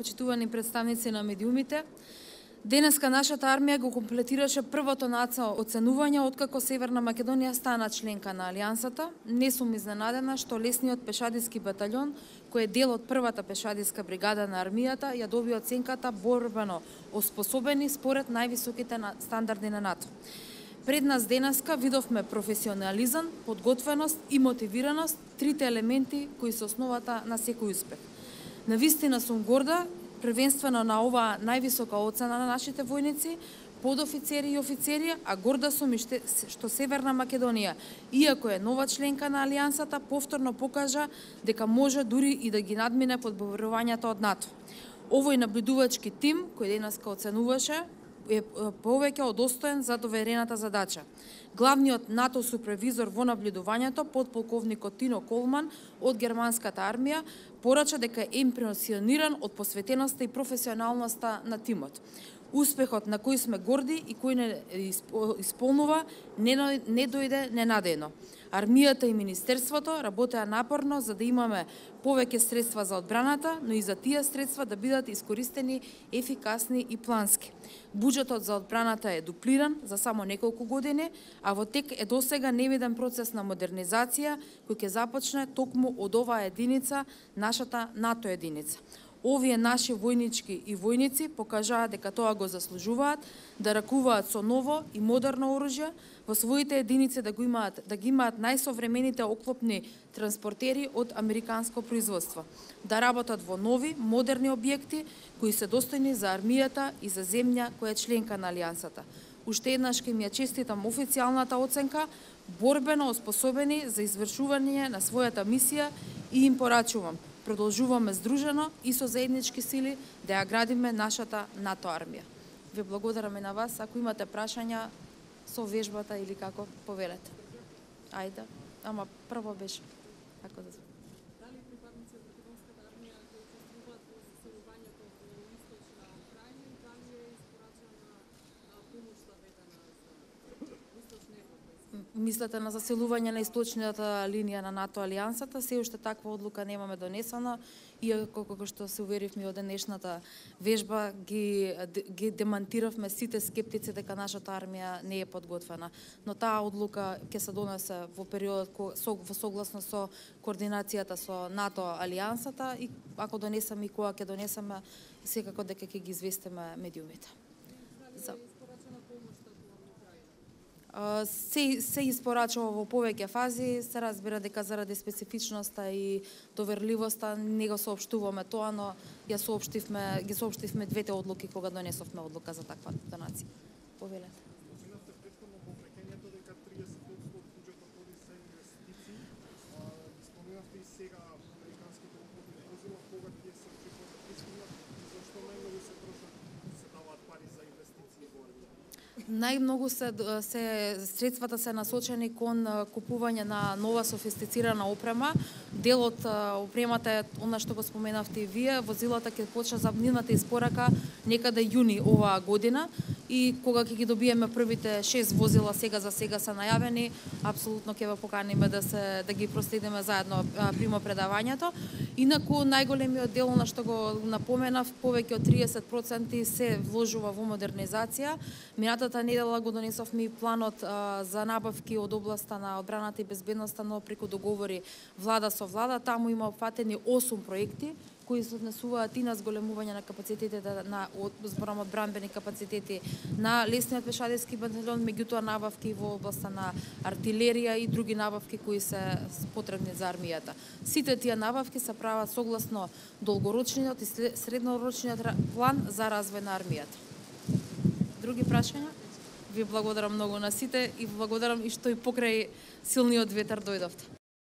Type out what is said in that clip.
почитувани представници на медиумите. Денеска нашата армија го комплетираше првото нацао оценување откако Северна Македонија стана членка на Алијансата. Не сум изненадена што лесниот пешадиски батальон, кој е дел од првата пешадиска бригада на армијата, ја доби оценката борбено оспособени според највисоките стандарди на НАТО. Пред нас денеска видовме професионализам, подготвеност и мотивираност, трите елементи кои се основата на секој успех. На вистина сум горда првенствено на оваа највисока оцена на нашите војници, подофицери и офицери, а горда сум и што Северна Македонија, иако е нова членка на Алијансата, повторно покажа дека може дури и да ги надмине подборувањата од НАТО. Овој набљудувачки тим, кој денеска оценуваше, е повеќе од достоен за доверената задача. Главниот НАТО супервизор во наблюдувањето, подполковникот Тино Колман од германската армија, порача дека е импресиониран од посветеноста и професионалноста на тимот. Успехот на кој сме горди и кој не исполнува не, не дојде ненадејно. Армијата и Министерството работеа напорно за да имаме повеќе средства за одбраната, но и за тие средства да бидат искористени ефикасни и плански. Буџетот за одбраната е дуплиран за само неколку години, а во тек е досега невиден процес на модернизација кој ќе започне токму од оваа единица, нашата НАТО единица овие наши војнички и војници покажаа дека тоа го заслужуваат, да ракуваат со ново и модерно оружје, во своите единици да го имаат да ги имаат најсовремените оклопни транспортери од американско производство, да работат во нови, модерни објекти кои се достојни за армијата и за земја која е членка на алијансата. Уште еднаш ке ми ја честитам официјалната оценка, борбено оспособени за извршување на својата мисија и им порачувам – продолжуваме здружено и со заеднички сили да ја градиме нашата НАТО армија. Ви благодараме на вас. Ако имате прашања со вежбата или како повелете. Ајде. Ама прво беше. Ако да мислете на заселување на источната линија на НАТО алијансата, се уште таква одлука немаме донесена, иако како што се уверивме од денешната вежба ги ги демантиравме сите скептици дека нашата армија не е подготвена. Но таа одлука ќе се донесе во периодот со, во согласно со координацијата со НАТО алијансата и ако донесеме и која ќе донесеме, секако дека ќе ги известиме медиумите. За се се испорачува во повеќе фази, се разбира дека заради специфичноста и доверливоста не го соопштуваме тоа, но ја соопштивме, ги соопштивме двете одлуки кога донесовме одлука за таква донација. Повелете. сега американските возила, кога тие се очекува да зашто најмногу се трошат се даваат пари за инвестиции во најмногу се, се средствата се насочени кон купување на нова софистицирана опрема. Делот опремата е она што го споменавте и вие, возилата ќе почне за нивната испорака некаде јуни оваа година и кога ќе ги добиеме првите шест возила сега за сега се најавени, апсолутно ќе ве поканиме да се да ги проследиме заедно примопредавањето. Инаку најголемиот дел на што го напоменав, повеќе од 30% се вложува во модернизација. Минатата недела го донесовме и планот а, за набавки од областа на одбраната и безбедноста, но преку договори влада со влада, таму има опфатени 8 проекти кои се однесуваат и на зголемување на капацитетите да, на зборам од бранбени капацитети на лесниот пешадески батальон, меѓутоа набавки во областа на артилерија и други набавки кои се потребни за армијата. Сите тие набавки се прават согласно долгорочниот и среднорочниот план за развој на армијата. Други прашања? Ви благодарам многу на сите и благодарам и што и покрај силниот ветер дојдовте.